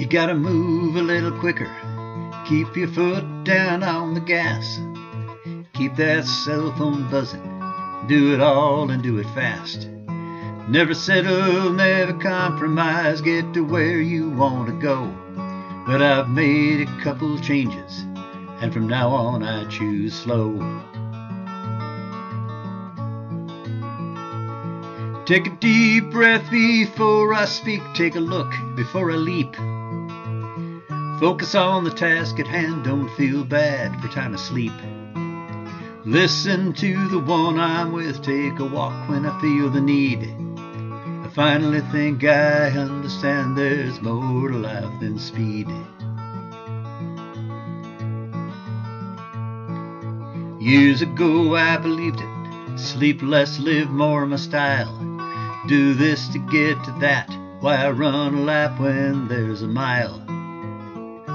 You gotta move a little quicker. Keep your foot down on the gas. Keep that cell phone buzzing. Do it all and do it fast. Never settle, never compromise. Get to where you want to go. But I've made a couple changes, and from now on I choose slow. Take a deep breath before I speak. Take a look before I leap. Focus on the task at hand. Don't feel bad for time to sleep. Listen to the one I'm with. Take a walk when I feel the need. I finally think I understand there's more to life than speed. Years ago I believed it. Sleep less, live more, my style. Do this to get to that. Why run a lap when there's a mile.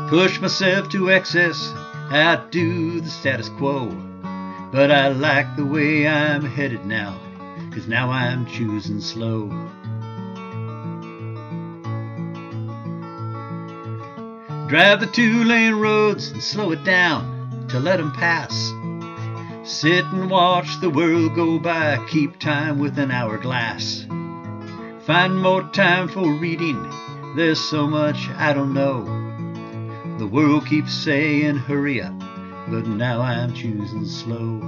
Push myself to excess, outdo the status quo. But I like the way I'm headed now, cause now I'm choosing slow. Drive the two lane roads and slow it down to let 'em pass. Sit and watch the world go by, keep time with an hourglass. Find more time for reading, there's so much I don't know. The world keeps saying hurry up, but now I'm choosing slow.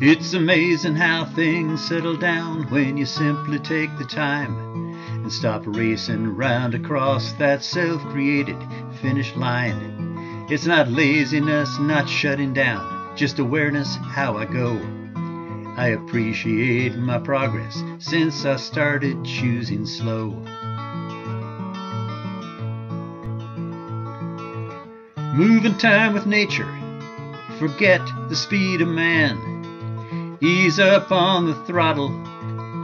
It's amazing how things settle down when you simply take the time and stop racing round across that self created finish line. It's not laziness, not shutting down, just awareness how I go. I appreciate my progress since I started choosing slow. Move in time with nature, forget the speed of man. Ease up on the throttle,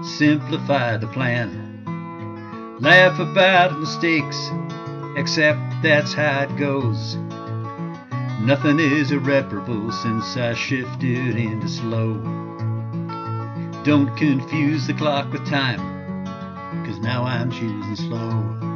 simplify the plan. Laugh about mistakes, except that's how it goes. Nothing is irreparable since I shifted into slow. Don't confuse the clock with time, cause now I'm choosing slow.